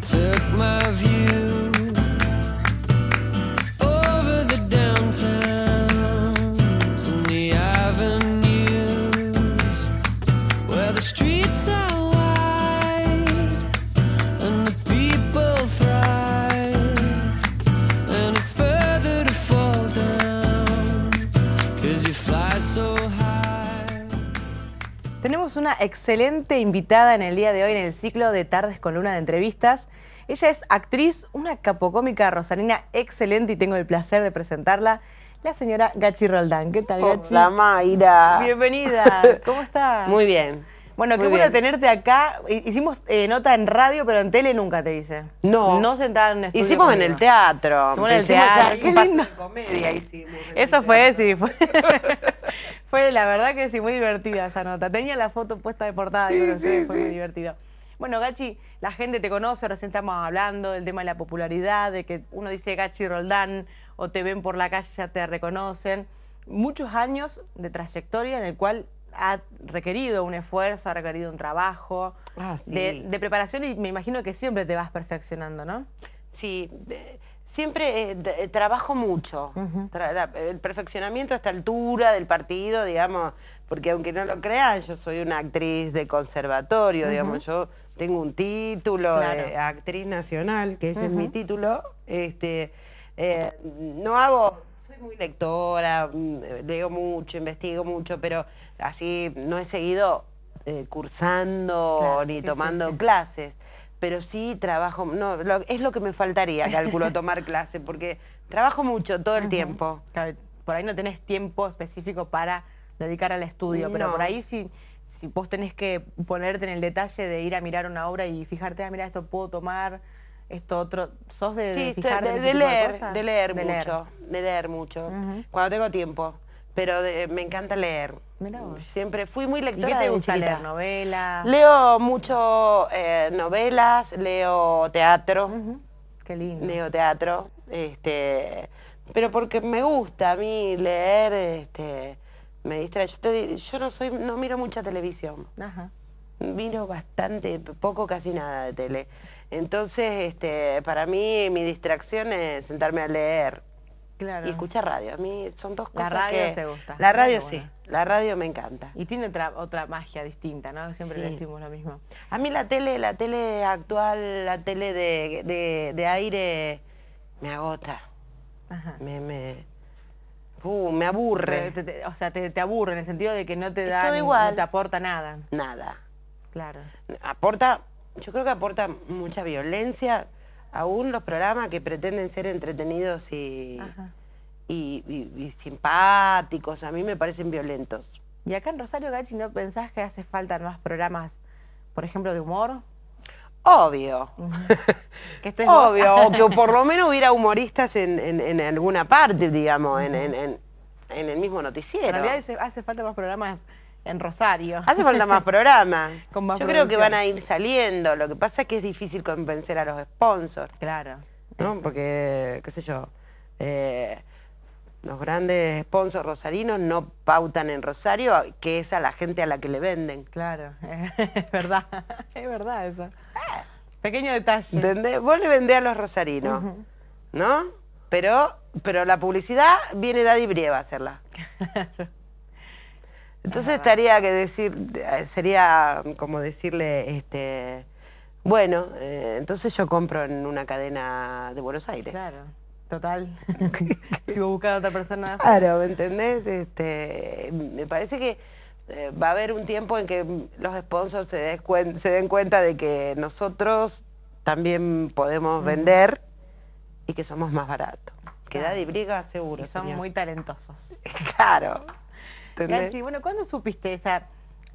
took my view una excelente invitada en el día de hoy en el ciclo de Tardes con Luna de Entrevistas. Ella es actriz, una capocómica rosarina excelente y tengo el placer de presentarla, la señora Gachi Roldán. ¿Qué tal, Gachi? Hola, Mayra. Bienvenida. ¿Cómo estás? Muy bien. Bueno, qué bueno tenerte acá. Hi- Hicimos eh, nota en radio, pero en tele nunca te hice. No. No sentada en un estudio. Hicimos en el teatro. Hicimos en el teatro, ya qué lindo. de comedia hicimos. Eso teatro. fue, sí, fue. fue la verdad que sí, muy divertida esa nota. Tenía la foto puesta de portada Sí, sí, sí, fue muy divertido. Bueno, Gachi, la gente te conoce, recién estamos hablando del tema de la popularidad, de que uno dice Gachi Roldán o te ven por la calle, ya te reconocen. Muchos años de trayectoria en el cual ha requerido un esfuerzo, ha requerido un trabajo Ah, de, de preparación y me imagino que siempre te vas perfeccionando, ¿no? Sí, siempre eh, eh, trabajo mucho. Ujú. Tra- la- el perfeccionamiento a esta altura del partido, digamos, porque aunque no lo crean, yo soy una actriz de conservatorio, digamos, yo tengo un título de actriz nacional, que ese es mi título. Este, eh, no hago, soy muy lectora, mm, leo mucho, investigo mucho, pero así no he seguido eh, cursando Claro, ni sí, sí, tomando sí. clases, pero sí trabajo, no, lo- es lo que me faltaría, calculo, tomar clases, porque trabajo mucho todo el tiempo. Claro, por ahí no tenés tiempo específico para dedicar al estudio, pero por ahí si, si vos tenés que ponerte en el detalle de ir a mirar una obra y fijarte, ah, mira, esto puedo tomar, esto otro, sos de, de Sí, fijarte de, en de leer, de leer mucho, de leer mucho, cuando tengo tiempo, pero de- me encanta leer. Mirá vos. Siempre fui muy ¿Y lectora qué te gusta leer? ¿Novelas? Leo mucho eh, novelas, leo teatro. Qué lindo. leo teatro, este, pero porque me gusta a mí leer, este, me distrae. Yo, te yo no soy, no miro mucha televisión, Ajá. miro bastante, poco, casi nada de tele. Entonces, este, para mí mi distracción es sentarme a leer Claro. y escuchar radio. A mí son dos La cosas radio que te gusta. La radio sí, la radio me encanta. Y tiene otra, otra magia distinta, ¿no? Siempre Sí. decimos lo mismo. A mí la tele, la tele actual, la tele de, de- de aire me agota, Ajá. me, me, uh, me aburre. Te- te- o sea, te, te aburre en el sentido de que no te da, igual. no te aporta nada. Nada. Claro. Aporta, yo creo que aporta mucha violencia, aún los programas que pretenden ser entretenidos y, y- y- y simpáticos, a mí me parecen violentos. Y acá en Rosario Gachi, ¿no pensás que hace falta más programas, por ejemplo, de humor? Obvio. Que esto es. Obvio, o que por lo menos hubiera humoristas en, en- en alguna parte, digamos, en, en- en- en el mismo En noticiero. realidad hace, hace falta más programas en Rosario. Hace falta más. Con más Yo creo que van a ir saliendo. Lo que pasa es que es difícil convencer a los sponsors, Claro. ¿no? eso. Porque, qué sé yo, eh, los grandes sponsors rosarinos no pautan en Rosario, que es a la gente a la que le venden. Claro, es verdad, es verdad eso. Pequeño detalle. ¿Entendés? Vos le vendés a los rosarinos. ¿no? Pero, pero la publicidad viene Daddy Brieva a hacerla. Entonces estaría que decir, eh, sería como decirle, este, bueno, eh, entonces yo compro en una cadena de Buenos Aires. Claro, total. si vos buscas a otra persona. Claro, ¿me entendés? Este, me parece que eh, va a haber un tiempo en que los sponsors se, des cuen- se den cuenta de que nosotros también podemos vender y que somos más baratos. Que. Daddy Briga seguro. Y son señor. muy talentosos. Claro. Gachi, bueno, ¿cuándo supiste esa, eh,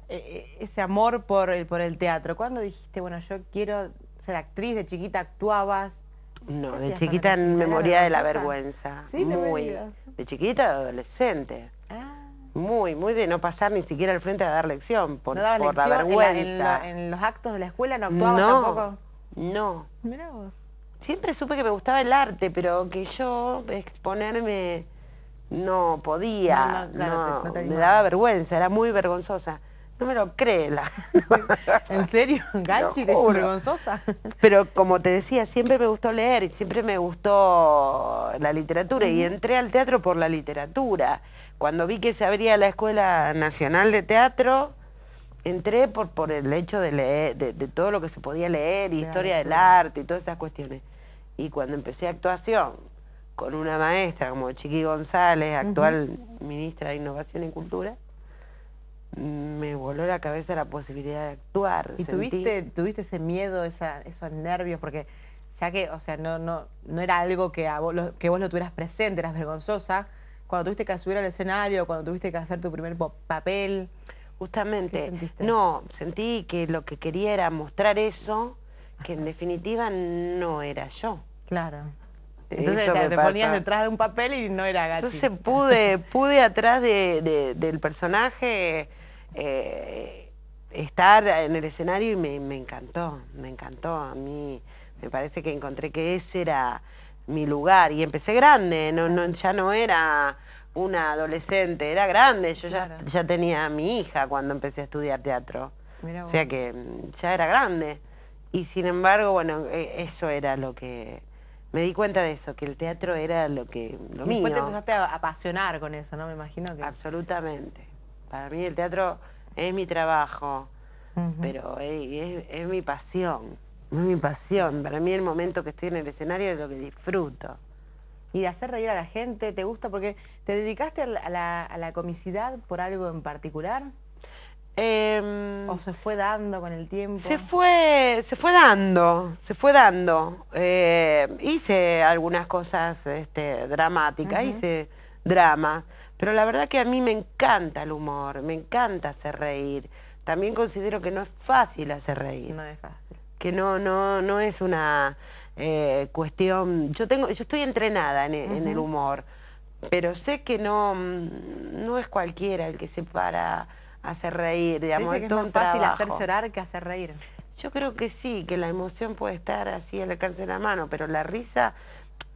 eh, ese amor por el, por el teatro? ¿Cuándo dijiste, bueno, yo quiero ser actriz? ¿De chiquita actuabas? No, ¿Qué de chiquita cuando me eras moría de la vergüenza. Sí, muy. De chiquita de adolescente. Ah, Muy, muy de no pasar ni siquiera al frente a dar lección por, ¿No por la en en vergüenza. la- En, los actos de la escuela no actuabas no, tampoco? no. Mirá vos. Siempre supe que me gustaba el arte, pero que yo exponerme no podía. No, no, claro, te- no te me daba vergüenza, era muy vergonzosa. No me lo cree la ¿En serio? ¿Gachi? ¿Te juro. vergonzosa? Pero como te decía, siempre me gustó leer y siempre me gustó la literatura y entré al teatro por la literatura. Cuando vi que se abría la Escuela Nacional de Teatro, entré por, por el hecho de leer, de, de todo lo que se podía leer, y historia del arte y todas esas cuestiones. Y cuando empecé actuación con una maestra como Chiqui González, actual ministra de Innovación y Cultura, me voló la cabeza la posibilidad de actuar. ¿Y Sentí- tuviste, tuviste ese miedo, esa, esos nervios? Porque ya que, o sea, no, no, no era algo que, a vos, lo, que vos lo tuvieras presente, eras vergonzosa. Cuando tuviste que subir al escenario, cuando tuviste que hacer tu primer papel. Justamente, no, sentí que lo que quería era mostrar eso, que en definitiva no era yo. Claro. Entonces te, ponías detrás de un papel y no era Gachi. Entonces pude, pude atrás de- de- del personaje eh, estar en el escenario y me, me encantó, me encantó. A mí me parece que encontré que ese era mi lugar y empecé grande, no, no, ya no era una adolescente, era grande. Yo ya, Claro. ya tenía a mi hija cuando empecé a estudiar teatro. Mirá O vos. sea que mm, ya era grande. Y sin embargo, bueno, e- eso era lo que... Me di cuenta de eso, que el teatro era lo que lo Y Después te mío. empezaste a apasionar con eso, ¿no? Me imagino que... Absolutamente. Para mí el teatro es mi trabajo, pero es, es- es mi pasión. Es mi pasión. Para mí el momento que estoy en el escenario es lo que disfruto. Y de hacer reír a la gente, ¿te gusta? Porque te dedicaste a la, a la- a la comicidad por algo en particular. Em, ¿O se fue dando con el tiempo? Se fue, se fue dando, se fue dando. Eh, hice algunas cosas este, dramáticas, hice drama, pero la verdad que a mí me encanta el humor, me encanta hacer reír. También considero que no es fácil hacer reír, No es fácil. que no, no, no es una eh, cuestión. Yo tengo, yo estoy entrenada en, en el humor, pero sé que no, no es cualquiera el que se para hacer reír, digamos, que es más fácil trabajo. hacer llorar que hacer reír. Yo creo que sí, que la emoción puede estar así al alcance de la mano, pero la risa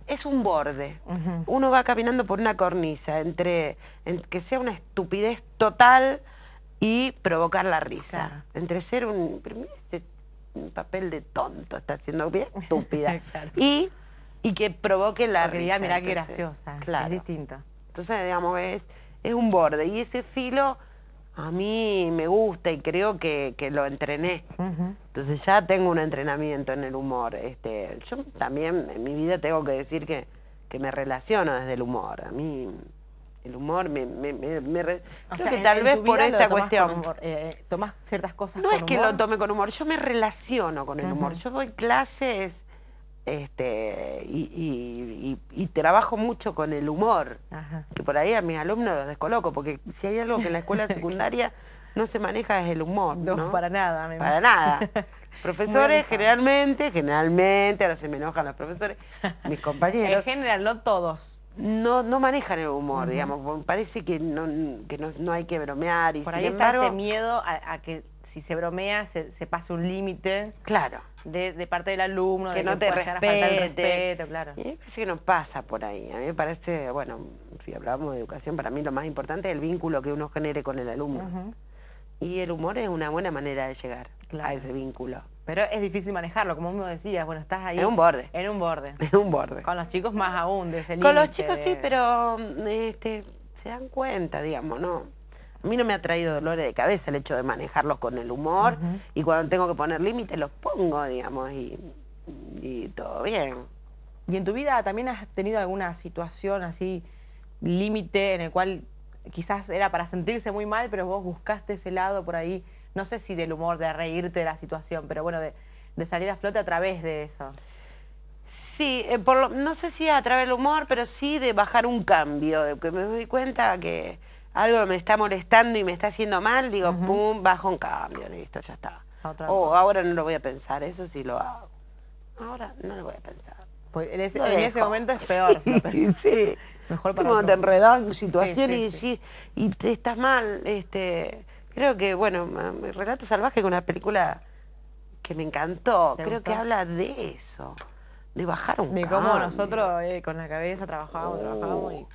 es un borde. Uno va caminando por una cornisa entre en que sea una estupidez total y provocar la risa. Claro. Entre ser un, mira este un papel de tonto, está haciendo bien estúpida. Claro. y, y que provoque la Porque risa. diga, mirá qué graciosa. Claro. Es distinto. Entonces, digamos, es, es un borde. Y ese filo a mí me gusta y creo que, que lo entrené. Entonces ya tengo un entrenamiento en el humor. Este, yo también en mi vida tengo que decir que, que me relaciono desde el humor. A mí el humor me... me, me- me creo sea, que en- tal en vez por esta cuestión. humor, eh, tomás ciertas cosas No con es que lo tome con humor, yo me relaciono con el humor. Yo doy clases este, y, y- y- y trabajo mucho con el humor. Ajá. Que por ahí a mis alumnos los descoloco, porque si hay algo que en la escuela secundaria no se maneja es el humor. No, No, para nada. me Para nada. Profesores generalmente, generalmente, ahora se me enojan los profesores, mis En compañeros, general, no todos. no, no manejan el humor, digamos. Parece que, no, que no, no hay que bromear y Por sin ahí está embargo, ese miedo a, a que si se bromea se, se pase un límite claro, de, de parte del alumno, que de no te llegar a faltar el respete. respeto, claro. Y a me parece que no pasa por ahí. A mí me parece, bueno, si hablábamos de educación, para mí lo más importante es el vínculo que uno genere con el alumno. Ujú. Y el humor es una buena manera de llegar a Claro. ese vínculo. Pero es difícil manejarlo, como me decías, bueno, estás ahí. Es un borde. En un borde. Es un borde. Con los chicos más aún, de ese Con los chicos de- sí, pero este, se dan cuenta, digamos, ¿no? A mí no me ha traído dolores de cabeza el hecho de manejarlos con el humor y cuando tengo que poner límites los pongo, digamos, y, y todo bien. ¿Y en tu vida también has tenido alguna situación así, límite, en el cual quizás era para sentirse muy mal, pero vos buscaste ese lado por ahí, no sé si del humor, de reírte de la situación, pero bueno, de, de salir a flote a través de eso? Sí, eh, por lo- no sé si a través del humor, pero sí de bajar un cambio, de que me doy cuenta que algo me está molestando y me está haciendo mal, digo, pum, bajo un cambio, listo, ya está. O cosa. ahora no lo voy a pensar, eso sí lo hago. Ahora no lo voy a pensar. Pues en ese, en momento es peor. si Sí, pensás. sí. Mejor para Cuando te enredas en situación Sí, sí, y, sí. sí, y te estás mal, este, creo que, bueno, mi Relato Salvaje es una película que me encantó, ¿Te creo gustó? que habla de eso, de bajar un De cómo cambio. nosotros eh, con la cabeza trabajábamos, trabajábamos y...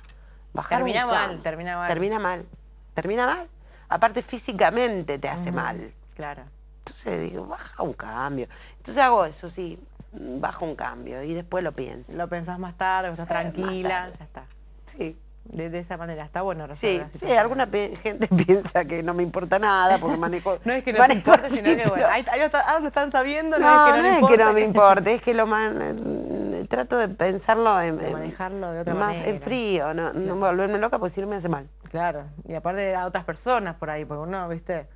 Bajar un Termina mal, termina mal. Termina mal. Termina mal. aparte físicamente te hace mal. Claro. Entonces digo, baja un cambio. Entonces hago eso, sí, bajo un cambio y después lo pienso. Lo pensás más tarde, estás Sí, tranquila, tarde. ya está. Sí. De, de esa manera, está bueno Sí, sí, alguna gente piensa que no me importa nada porque manejo. No es que no te importe, sino que bueno, ahí, ahí lo está- ahora lo están sabiendo, no, No, es que no, le importa, me importe, es que lo man- eh, trato de pensarlo en, De manejarlo de otra más manera. en frío, no, no volverme loca porque si no me hace mal. Claro, y aparte a otras personas por ahí, porque uno, viste,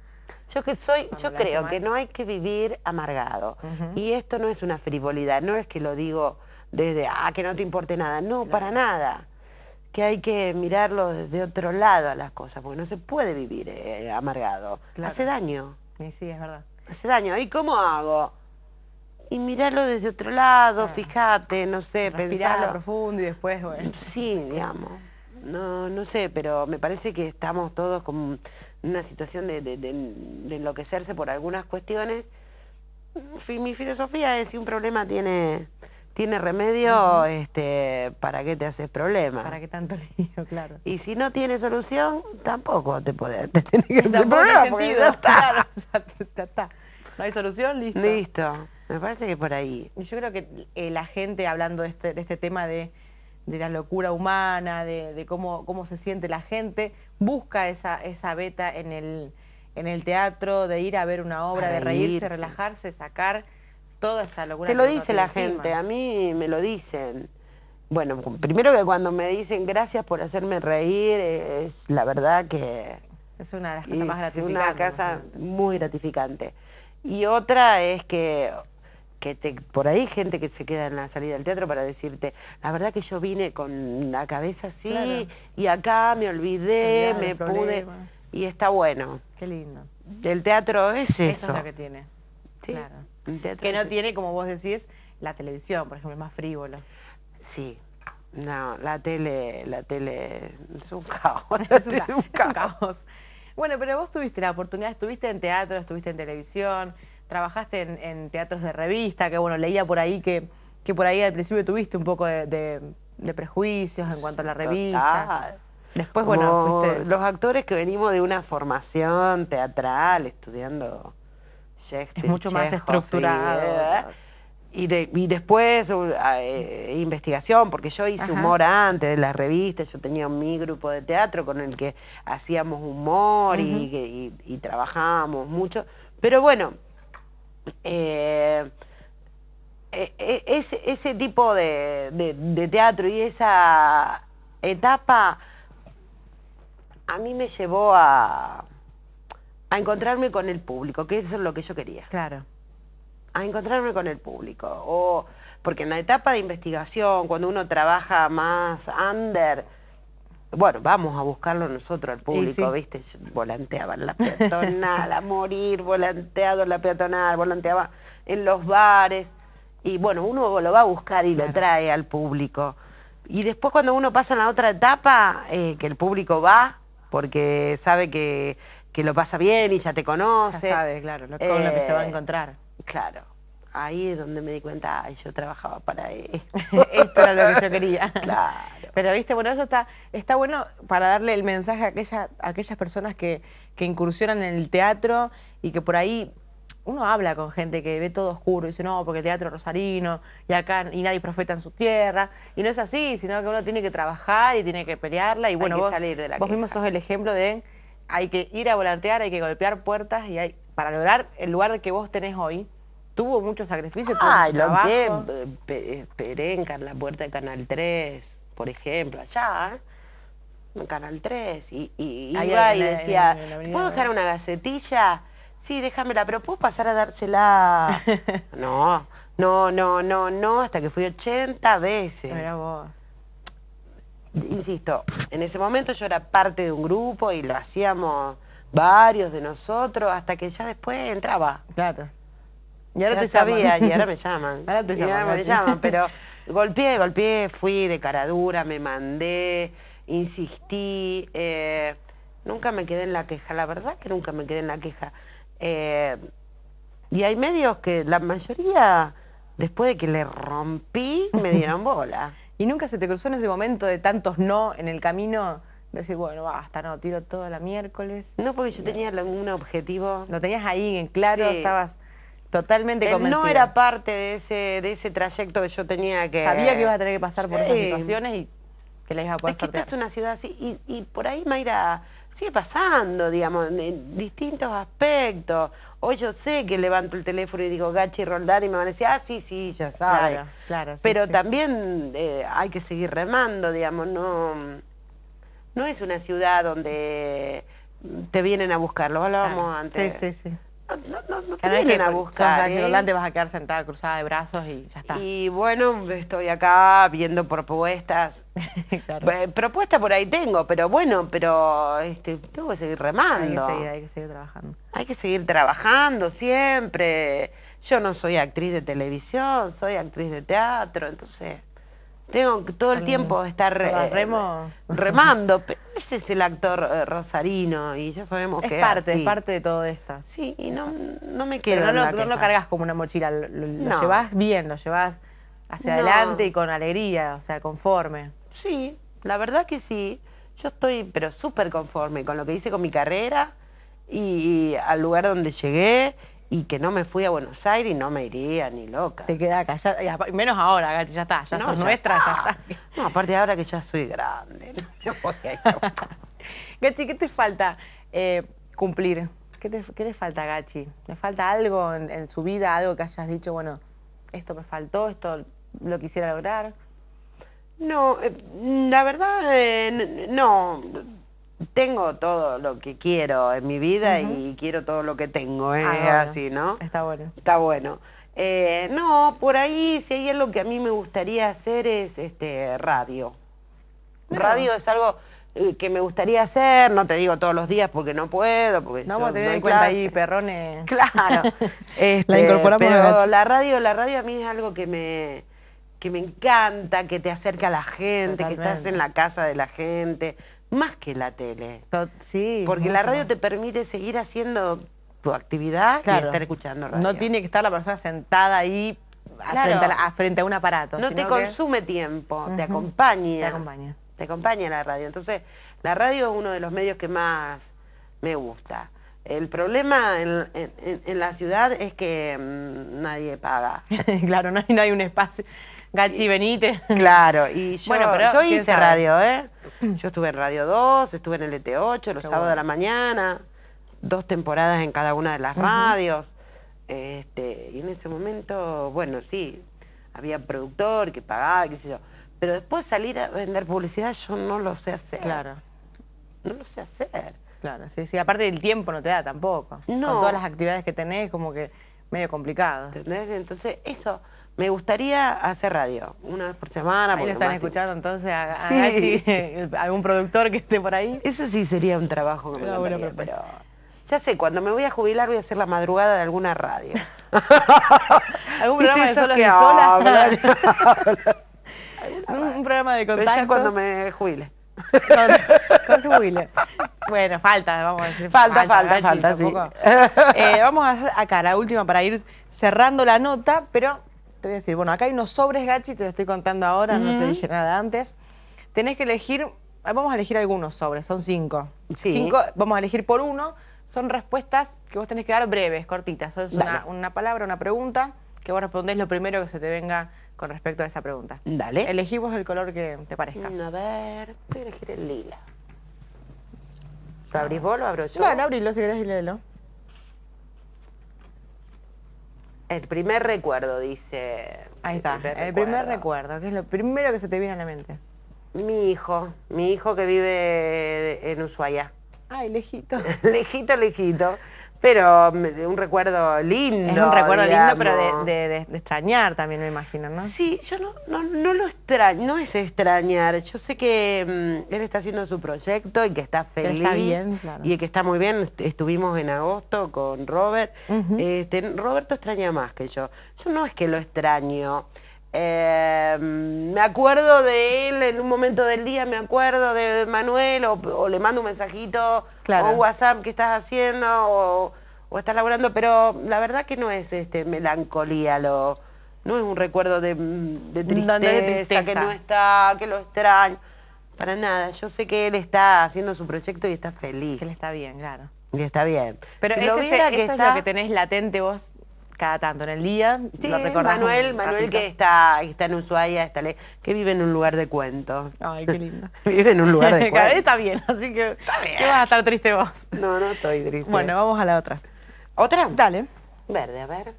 Yo que soy, Cuando yo creo que no hay que vivir amargado. Y esto no es una frivolidad, no es que lo digo desde, ah, que no te importe nada, no, para nada. Que hay que mirarlo desde otro lado a las cosas, porque no se puede vivir eh, amargado. Claro. Hace daño, y sí, es verdad. hace daño. ¿Y cómo hago? Y mirarlo desde otro lado, Claro. fíjate, no sé, pensarlo. profundo y después, bueno. Sí, digamos. No, no sé, pero me parece que estamos todos como en una situación de, de- de- de enloquecerse por algunas cuestiones. Mi filosofía es si un problema tiene, tiene remedio, este, ¿para qué te haces problema? ¿Para qué tanto lío? Claro. Y si no tiene solución, tampoco te, podés, te tenés que hacer problema. porque ya está. claro, ya, ya está. No hay solución, listo. Listo. Me parece que por ahí. Y yo creo que eh, la gente, hablando de este, de este tema de, de la locura humana, de, de cómo, cómo se siente la gente, busca esa, esa beta en el, en el teatro, de ir a ver una obra, de reírse, reírse. relajarse, sacar toda esa locura. Te lo dice la encima. gente, a mí me lo dicen. Bueno, primero que cuando me dicen gracias por hacerme reír, es la verdad que Es una de las cosas más es gratificantes. una casa muy gratificante. Y otra es que, que te, por ahí gente que se queda en la salida del teatro para decirte, la verdad que yo vine con la cabeza así Claro. y acá me olvidé, me pude... Y está bueno. Qué lindo. El teatro es eso. Eso es lo que tiene. Sí, Claro. Que no tiene, como vos decís, la televisión, por ejemplo, es más frívolo. Sí. No, la tele, la tele es un caos. es, un es un caos. Bueno, pero vos tuviste la oportunidad, estuviste en teatro, estuviste en televisión, trabajaste en, en teatros de revista, que bueno, leía por ahí que, que por ahí al principio tuviste un poco de, de- de prejuicios en cuanto a la revista. Total. Después, bueno, Como fuiste... los actores que venimos de una formación teatral, estudiando Shakespeare, Es mucho más estructurado. Y, y, de- y después uh, eh, investigación, porque yo hice Ajá. humor antes de las revistas, yo tenía mi grupo de teatro con el que hacíamos humor y, trabajábamos mucho. Pero bueno, eh, ese, ese tipo de, de- de teatro y esa etapa a mí me llevó a, a encontrarme con el público, que eso es lo que yo quería, Claro. a encontrarme con el público. O, porque en la etapa de investigación, cuando uno trabaja más under, bueno, vamos a buscarlo nosotros al público, sí. ¿viste? Yo volanteaba en la peatonal, a morir, volanteado en la peatonal, volanteaba en los bares. Y bueno, uno lo va a buscar y lo trae al público. Y después cuando uno pasa en la otra etapa, eh, que el público va, porque sabe que, que lo pasa bien y ya te Ya conoce. sabes, claro, lo, con lo que se va a Eh, encontrar. Claro. Ahí es donde me di cuenta, ay, yo trabajaba para esto. Esto era lo que yo quería. Claro. Pero viste, bueno, eso está, está bueno para darle el mensaje a, aquella- a aquellas personas que, que incursionan en el teatro y que por ahí uno habla con gente que ve todo oscuro y dice, no, porque el teatro rosarino y acá y nadie profeta en su tierra. Y no es así, sino que uno tiene que trabajar y tiene que pelearla. Y bueno, vos, salir de la vos mismo sos el ejemplo de hay que ir a volantear, hay que golpear puertas y hay, para lograr el lugar que vos tenés hoy. Tuvo mucho sacrificio, tuvo mucho que trabajo. eh, pe- esperé en la puerta de Canal 3, por ejemplo, allá, en Canal 3, y, y iba y decía, ¿puedo dejar de- una gacetilla? Sí, déjamela, pero ¿puedo pasar a dársela? no, no, no, no, no, hasta que fui 80 veces. Mirá vos. Insisto, en ese momento yo era parte de un grupo y lo hacíamos varios de nosotros, hasta que ya después entraba. Claro. Y ahora Ya te llaman. sabía, y ahora me llaman. Ahora te Y ahora llaman, me sí. llaman, pero golpeé, golpeé, fui de cara dura, me mandé, insistí, eh, nunca me quedé en la queja, la verdad que nunca me quedé en la queja. Eh, y hay medios que la mayoría, después de que le rompí, me dieron bola. ¿Y nunca se te cruzó en ese momento de tantos no en el camino Decir, bueno, basta, no, tiro todo la miércoles. No, porque yo tenía un objetivo. Lo tenías ahí en claro, Sí. estabas totalmente convencida. no era parte de ese, de ese trayecto que yo tenía que... Sabía que ibas a tener que pasar por esas Sí. situaciones y que las ibas a poder Es que esta es una ciudad así, y, y por ahí Mayra sigue pasando, digamos, en distintos aspectos. Hoy yo sé que levanto el teléfono y digo Gachi Roldán y me van a decir, ah, sí, sí, ya sabe. Claro, claro, sí, Pero sí. también eh, hay que seguir remando, digamos, no, no es una ciudad donde te vienen a buscar, lo hablábamos Claro. antes. Sí, sí, sí. No, no, no- te vienen que a sos buscar. Gachi ¿eh? Roldán te vas a quedar sentada cruzada de brazos y ya está. Y bueno, estoy acá viendo propuestas. Claro. Eh, Propuesta por ahí tengo, pero bueno, pero este, tengo que seguir Hay que remando. seguir, hay que seguir trabajando. Hay que seguir trabajando siempre. Yo no soy actriz de televisión, soy actriz de teatro, entonces tengo que todo el tiempo estar eh, remando. Ese es el actor eh, rosarino y ya sabemos Es que parte, así. es parte de todo esto. Sí, y no, no me quiero. Pero no, en lo, la no lo queja. cargas como una mochila, lo, lo- lo No. llevas bien, lo llevas hacia No. adelante y con alegría, o sea, conforme. Sí, la verdad que sí. Yo estoy, pero súper conforme con lo que hice con mi carrera y, al lugar donde llegué y que no me fui a Buenos Aires y no me iría ni loca. Te queda apa- menos ahora, Gati, ya está, ya No, sos ya nuestra, está. ya está. No, aparte ahora que ya soy grande, no me voy a ir a buscar. Gachi, ¿qué te falta eh, cumplir? ¿Qué te, qué le falta a Gachi? ¿Le falta algo en, en su vida, algo que hayas dicho, bueno, esto me faltó, esto lo quisiera lograr? No, eh, la verdad, eh, no. Tengo todo lo que quiero en mi vida y quiero todo lo que tengo, es Ah, bueno. así, ¿no? Está bueno. Está bueno. Eh, no, por ahí, si hay algo que a mí me gustaría hacer es este radio. Radio es algo eh, que me gustaría hacer, no te digo todos los días porque no puedo, porque No, yo doy en cuenta ahí, perrones. Claro. Este, La incorporamos a pero la radio, la radio a mí es algo que me, que me encanta, que te acerca a la gente, que estás en la casa de la gente, más que la tele. Sí. Porque la radio más. te permite seguir haciendo tu actividad y estar escuchando radio. No tiene que estar la persona sentada ahí Claro. frente, a, frente un aparato. No te que consume tiempo, te acompaña. Te acompaña. Te acompaña la radio. Entonces, la radio es uno de los medios que más me gusta. El problema en, en- en- en la ciudad es que mm, nadie paga. claro, no hay, no hay un espacio. Gachi, venite. Claro, y yo, Bueno, pero yo quién hice sabe. radio, ¿eh? Yo estuve en Radio 2, estuve en el ET8 los Qué sábados bueno. de la mañana, dos temporadas en cada una de las radios. Este, y en ese momento, bueno, sí, había productor que pagaba, qué sé yo. Pero después salir a vender publicidad yo no lo sé hacer. Claro, No lo sé hacer. claro. Sí, sí. Aparte del tiempo no te da tampoco. No. Con todas las actividades que tenés, como que medio complicado. ¿Entendés? Entonces, eso, me gustaría hacer radio, una vez por semana. Ahí lo están escuchando entonces a, a Sí. Gachi, algún productor que esté por ahí. Eso sí sería un trabajo que me buena encantaría, propuesta. pero ya sé, cuando me voy a jubilar voy a hacer la madrugada de alguna radio. ¿Algún ¿Viste programa de solos y solas? un, un programa de Pero contactos. ya cuando me jubile. Con su Willy. Bueno, falta, vamos a decir. Falta, falta, falta, sí. Eh, vamos a hacer acá la última para ir cerrando la nota, pero te voy a decir, bueno, acá hay unos sobres, Gachi, te lo estoy contando ahora, no te dije nada antes. Tenés que elegir, vamos a elegir algunos sobres, son cinco. Sí. Cinco, vamos a elegir por uno, son respuestas que vos tenés que dar breves, cortitas. Es una, una palabra, una pregunta, que vos respondés lo primero que se te venga con respecto a esa pregunta. Dale. Elegí vos el color que te parezca. A ver, voy a elegir el lila. ¿Lo abrís vos o lo abro yo? Dale, abrilo si querés y léelo. El primer recuerdo, dice. Ahí está, el primer recuerdo, que es lo primero que se te viene a la mente. Mi hijo, mi hijo que vive en Ushuaia. Ay, lejito. lejito, lejito. Pero un recuerdo lindo. Es un recuerdo lindo, pero de, de- de- de extrañar también, me imagino, ¿no? Sí, yo no, no, no lo extraño, no es extrañar. Yo sé que mm, él está haciendo su proyecto y que está feliz. está bien, claro. Y que está muy bien. Est- Estuvimos en agosto con Robert. Este, Roberto extraña más que yo. Yo no es que lo extraño. Eh, me acuerdo de él en un momento del día, me acuerdo de Manuel, o, o le mando un mensajito, Claro. o un WhatsApp que estás haciendo, o, o estás laburando, pero la verdad que no es este melancolía, lo, no es un recuerdo de, de tristeza, que no está, que lo extraño. para nada. Yo sé que él está haciendo su proyecto y está feliz. Que le está bien, claro. Y está bien. Pero Si ese- lo viera eso que es está- lo que tenés latente vos cada tanto en el día. Sí, lo Manuel, Manuel que está, está en Ushuaia, está que vive en un lugar de cuento. Ay, qué lindo. vive en un lugar de cuento. está bien, así que bien. ¿qué vas a estar triste vos? No, no estoy triste. Bueno, vamos a la otra. ¿Otra? Dale. Verde, a ver.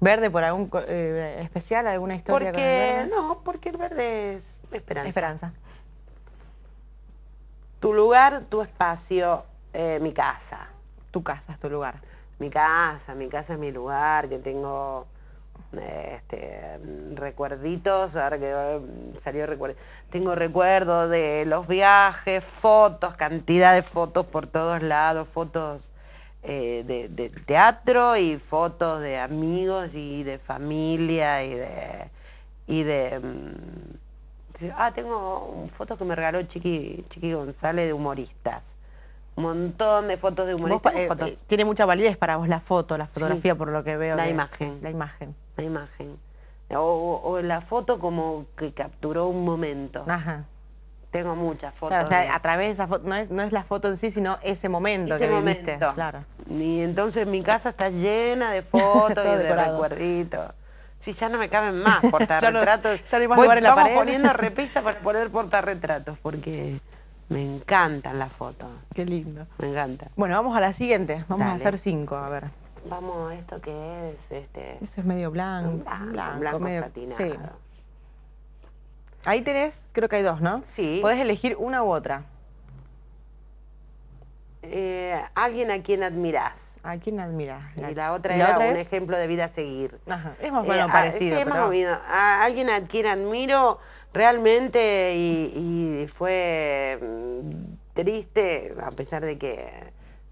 ¿Verde por algún eh, especial, alguna historia con el Porque, verde? no, porque el verde es esperanza. Esperanza. Tu lugar, tu espacio, eh, mi casa. Tu casa es tu lugar. Mi casa, mi casa es mi lugar, que tengo este, recuerditos, ahora que eh, salió recuerdo, tengo recuerdos de los viajes, fotos, cantidad de fotos por todos lados, fotos eh, de, de teatro y fotos de amigos y de familia y de... Y de mm, ah, tengo fotos que me regaló Chiqui, Chiqui González de humoristas. Un montón de fotos de humoristas. eh, fotos- eh, tiene mucha validez para vos la foto, la fotografía, por lo que veo. La que- imagen. La imagen. la imagen. O, la foto como que capturó un momento. Ajá. Tengo muchas fotos. Claro, o sea, de- a través de esa foto, no es, no es la foto en sí, sino ese momento ese que viviste. momento. Claro. Y entonces mi casa está llena de fotos y de recuerditos. Sí, ya no me caben más portarretratos. Ya no- ya no hay más Voy- lugar en la vamos pared. poniendo repisa para poder portarretratos porque me encantan las fotos. Qué lindo. Me encanta. Bueno, vamos a la siguiente. Vamos a hacer cinco, a ver. Vamos a esto que es este Ese es medio blanco. un blanco, blanco, blanco medio- satinado. Sí. Ahí tenés, creo que hay dos, ¿no? Sí. Podés elegir una u otra. Eh, alguien a quien admirás. ¿A quién admiras? Y la otra ¿Y era un es? ejemplo de vida a seguir. Ajá, es más o Eh, menos a- parecido. sí, es más pero- o menos. A alguien a quien admiro realmente y, y fue mm, triste, a pesar de que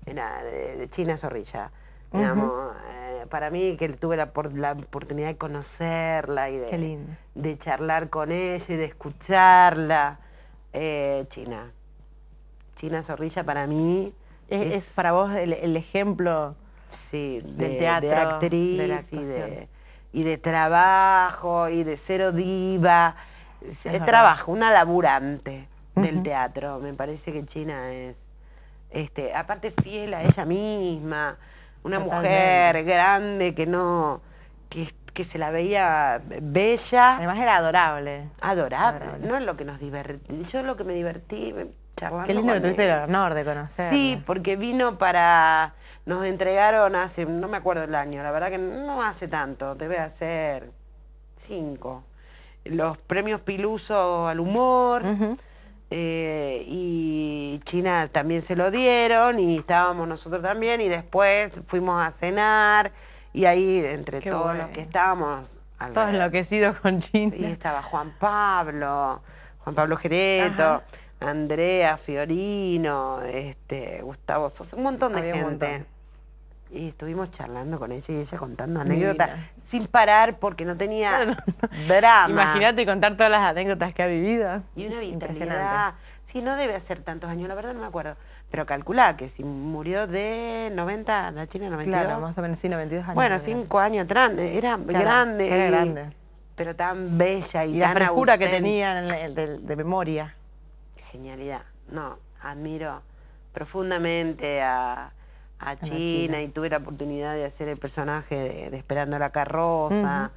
era de, China Zorrilla. digamos, eh, para mí que tuve la, por- la oportunidad de conocerla y de, charlar con ella y de escucharla. eh, China. China Zorrilla para mí Es, es para vos el, el ejemplo. Sí, del de, de teatro, de la actriz y, de, y de trabajo y de cero diva. Es- trabajo, una laburante del teatro. Me parece que China es, este, aparte fiel a ella misma, una Totalmente. mujer grande que no, que, que se la veía bella, Además era adorable. adorable. adorable. No es lo que nos divertí. Yo lo que me divertí me- charlando Qué lindo que tuviste el honor de conocer. Sí, porque vino para. Nos entregaron hace, no me acuerdo el año, la verdad que no hace tanto, debe hacer cinco. Los premios Piluso al humor. Eh, y China también se lo dieron y estábamos nosotros también y después fuimos a cenar y ahí entre Qué todos los que estábamos Todo alrededor- enloquecidos con China. y estaba Juan Pablo, Juan Pablo Gereto, Ajá. Andrea Fiorino, este, Gustavo Sosa, un montón de Había un gente. montón. Y estuvimos charlando con ella y ella contando anécdotas sin parar porque no tenía drama. Imagínate contar todas las anécdotas que ha vivido. Y una vitalidad. Sí, no debe hacer tantos años, la verdad no me acuerdo. Pero calculá que si murió de 90, la China 92. Claro, más o menos, sí, 92 años. Bueno, creo. cinco años atrás, era Claro, grande. era grande. Pero tan bella y, Y la frescura que tenía de, de memoria. Genialidad. No, admiro profundamente a, a China, China. y tuve la oportunidad de hacer el personaje de, de Esperando la Carroza,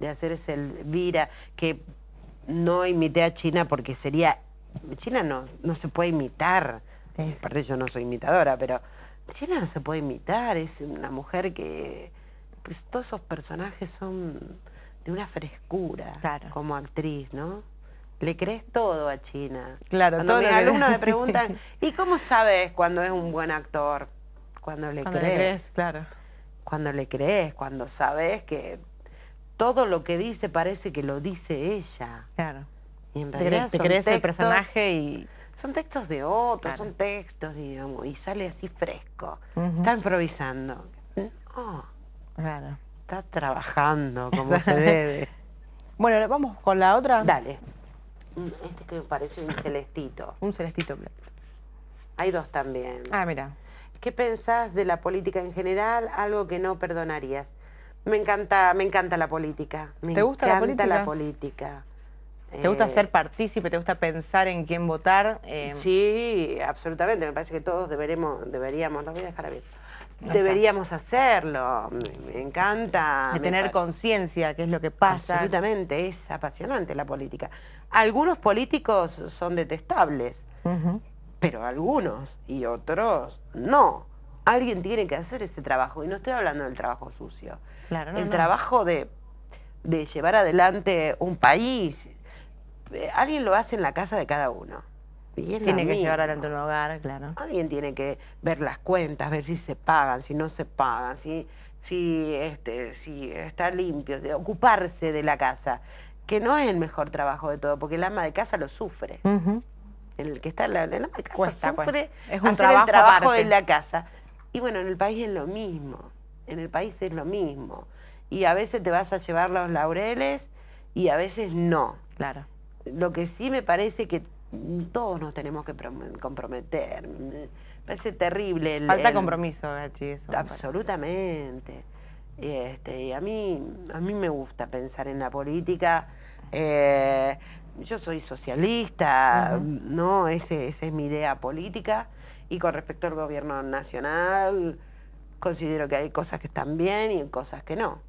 de hacer ese Elvira, que no imité a China porque sería... China no, no se puede imitar. Es- Aparte yo no soy imitadora, pero China no se puede imitar. Es una mujer que... Pues todos esos personajes son de una frescura Claro. como actriz, ¿no? Le crees todo a China. Claro, Cuando todo mis alumnos me preguntan, ¿y cómo sabes cuando es un buen actor? Cuando le Cuando crees. le crees, claro. Cuando le crees, cuando sabes que todo lo que dice parece que lo dice ella. Claro. Y en Te, realidad te crees el personaje y. Son textos de otros, Claro. son textos, digamos, y sale así fresco. Está improvisando. No, Claro. está trabajando como se debe. Bueno, vamos con la otra. Dale. Este que me parece un celestito. Un celestito. Hay dos también. Ah, mira. ¿Qué pensás de la política en general? Algo que no perdonarías. Me encanta, me encanta la política. Me ¿Te gusta la encanta la política? política. ¿Te gusta Eh, ser partícipe? ¿Te gusta pensar en quién votar? Eh, Sí, absolutamente. Me parece que todos deberemos, deberíamos, lo voy a dejar abierto. está. Deberíamos hacerlo. Me, me encanta. de tener conciencia, qué es lo que pasa. Absolutamente, es apasionante la política. Algunos políticos son detestables, Ujú. Pero algunos y otros no. Alguien tiene que hacer ese trabajo, y no estoy hablando del trabajo sucio. Claro, no, el no. trabajo de, de llevar adelante un país, eh, alguien lo hace en la casa de cada uno. Tiene que llevar adelante un hogar, claro. Alguien tiene que ver las cuentas, ver si se pagan, si no se pagan, si, si, este, si está limpio, de ocuparse de la casa, que no es el mejor trabajo de todo, porque el ama de casa lo sufre. El que está en la, casa Cuesta, sufre cuesta. Es un hacer trabajo el trabajo aparte. de la casa. Y bueno, en el país es lo mismo. En el país es lo mismo. Y a veces te vas a llevar los laureles y a veces no. Claro. Lo que sí me parece que todos nos tenemos que prom- comprometer. Me parece terrible. el- Falta el- compromiso, Gachi, eso. Absolutamente. Y, este, y a mí, a mí me gusta pensar en la política. Eh, yo soy socialista. ¿no? Ese, esa es mi idea política. Y con respecto al gobierno nacional, considero que hay cosas que están bien y cosas que no.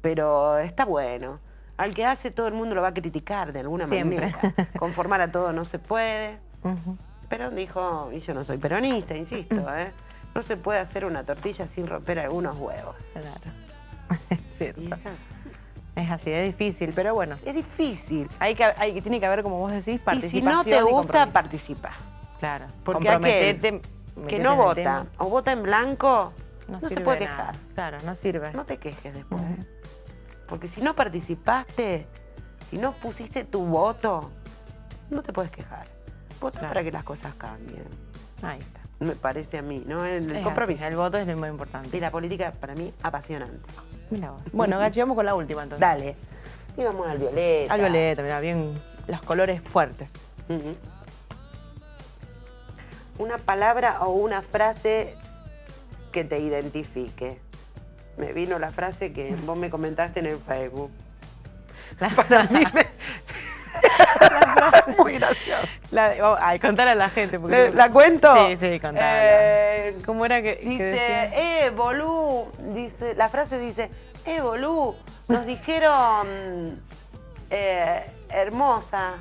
Pero está bueno. Al que hace todo el mundo lo va a criticar de alguna Siempre. manera. Conformar a todo no se puede. Ujú. Perón dijo, y yo no soy peronista, insisto, ¿eh? no se puede hacer una tortilla sin romper algunos huevos. Claro. Es cierto. Es así. Es difícil, pero bueno. Es difícil. Hay que, hay, tiene que haber, como vos decís, Y si participación. no te gusta, participa. Claro. Porque aquel Que no vota tema. o vota en blanco, no, se puede de nada. quejar. Claro, no sirve. No te quejes después. Porque si no participaste, si no pusiste tu voto, no te puedes quejar. Vota Claro. para que las cosas cambien. Ahí está. Me parece a mí, ¿no? El, el compromiso. así, el voto es lo más importante. Y la política, para mí, apasionante. Mira vos. Bueno, Gachi, vamos con la última entonces. Dale. Y vamos al violeta. Al violeta, mira, bien, los colores fuertes. Una palabra o una frase que te identifique. Me vino la frase que vos me comentaste en el Facebook. Para mí me... Muy de- vamos, ay, contale a la gente. porque ¿Le- tengo- ¿La cuento? Sí, sí, contala. Eh, ¿Cómo era que, que Dice, decía? eh, bolú, dice, la frase dice, eh, bolú, nos dijeron eh, hermosa.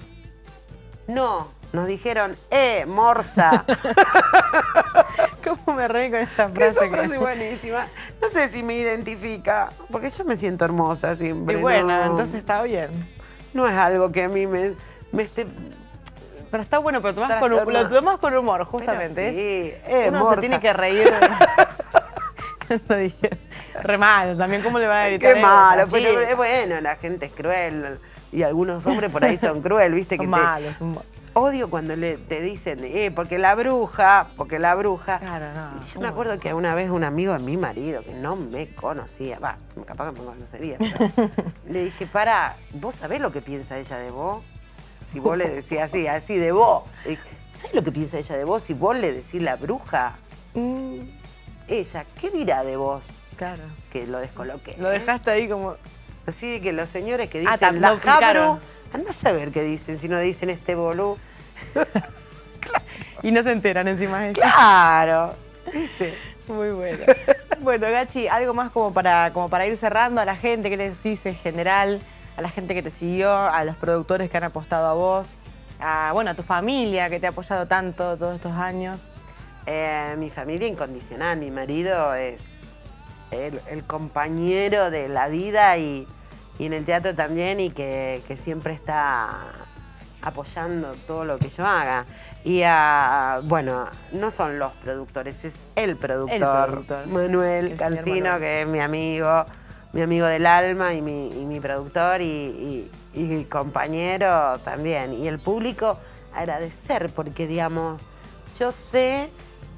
No, nos dijeron, eh, morsa. ¿Cómo me reí con esa Esa frase? que- frase buenísima. No sé si me identifica, porque yo me siento hermosa siempre. Y bueno, no, entonces está bien. No es algo que a mí me, me esté... Pero está bueno, pero tomás con, lo tomás con humor, Pero justamente. sí, ¿eh? eh, Uno morsa. se tiene que reír. Re mal, también, ¿cómo le van a gritar? Qué eh, malo, pero es bueno, la gente es cruel. Y algunos hombres por ahí son cruel, viste que Son te- malos. son ma- Odio cuando le, te dicen, eh, porque la bruja, porque la bruja. Claro, no. Yo me acuerdo que una vez un amigo de mi marido, que no me conocía, va, capaz que me conocería, pero le dije, para, ¿vos sabés lo que piensa ella de vos? Si vos le decías así, así de vos. ¿Sabés lo que piensa ella de vos si vos le decís la bruja? Mm, Ella, ¿qué dirá de vos? claro. Que lo descoloqué. Lo ¿eh? dejaste ahí como. Así que los señores que Ah, dicen tam- la jabru, anda a saber qué dicen si no dicen este bolú. Y no se enteran encima de eso. Claro. ¿Viste? Muy bueno. Bueno, Gachi, algo más como para, como para ir cerrando a la gente, ¿qué le decís en general? A la gente que te siguió, a los productores que han apostado a vos, a, bueno, a tu familia que te ha apoyado tanto todos estos años. Eh, mi familia incondicional, mi marido es el, el compañero de la vida y, y en el teatro también y que, que siempre está apoyando todo lo que yo haga. Y a, bueno, no son los productores, es el productor, productor. Manuel El Manuel. que es mi amigo, mi amigo del alma y mi, y mi productor y, y- y compañero también. Y el público agradecer, porque digamos, yo sé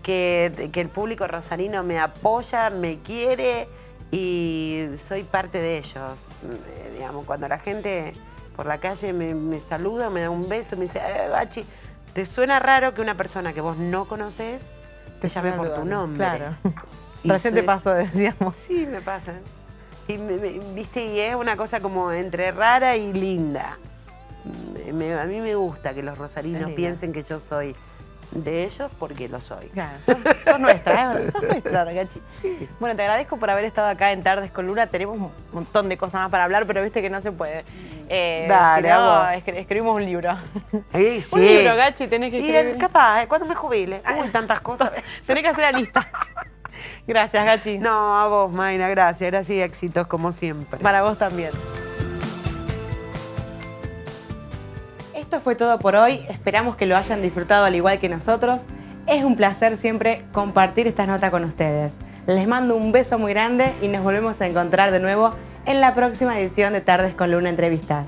que, que el público rosarino me apoya, me quiere y soy parte de ellos. Eh, digamos, cuando la gente por la calle me, me saluda, me da un beso, me dice, eh, Bachi, ¿te suena raro que una persona que vos no conoces te llame por tu nombre? Claro. Recién te pasó, decíamos. Sí, me pasa. Y, me- me- viste, y es una cosa como entre rara y linda. me- a mí me gusta que los rosarinos piensen que yo soy de ellos porque lo soy. Claro, sos, sos nuestra, ¿eh? sos nuestra, Gachi. Bueno, te agradezco por haber estado acá en Tardes con Luna. Tenemos un montón de cosas más para hablar, pero viste que no se puede. Eh, Dale, escri- escribimos un libro. Ay, Un libro, Gachi, tenés que Y escribir. el- capaz, ¿eh? cuando me jubile. Uy, tantas cosas. Tenés que hacer la lista. Gracias, Gachi. No, a vos, Mayna, gracias. Gracias y éxitos como siempre. Para vos también. Esto fue todo por hoy. Esperamos que lo hayan disfrutado al igual que nosotros. Es un placer siempre compartir estas notas con ustedes. Les mando un beso muy grande y nos volvemos a encontrar de nuevo en la próxima edición de Tardes con Luna Entrevistas.